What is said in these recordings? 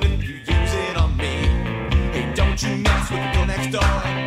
good if you use it on me. Hey, don't you mess with the girl next door.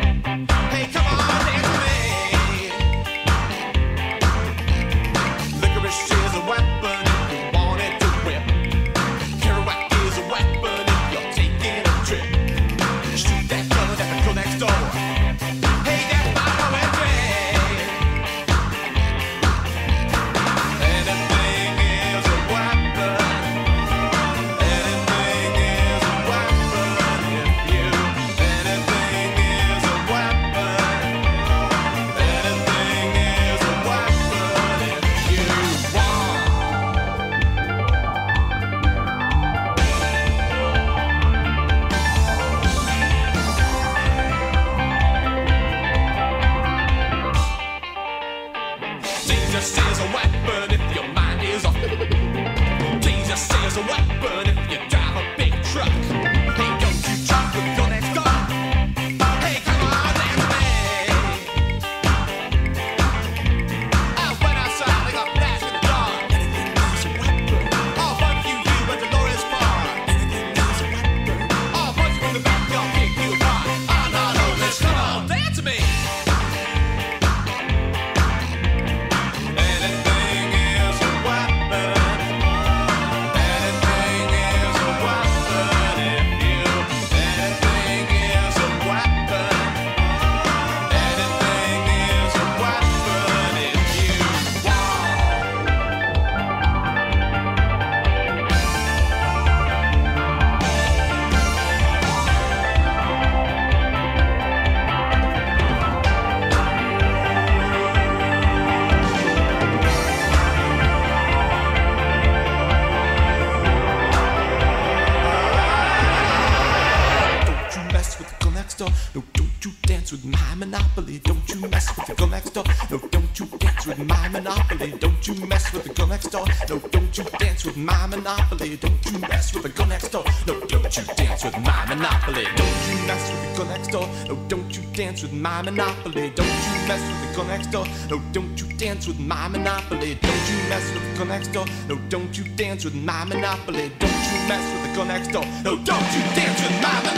Door. No, don't you dance with my monopoly. Don't you mess with the girl next door. No, don't you dance with my monopoly. Don't you mess with the girl next door. No, don't you dance with my monopoly. Don't you mess with the girl next door. No, don't you dance with my monopoly. Don't you mess with the girl next door. No, don't you dance with my monopoly. Don't you mess with the girl next door. No, don't you dance with my monopoly. Don't you mess with the girl next door. No, don't you dance with my monopoly. Don't you mess with the girl next door. No, don't you dance with my monopoly.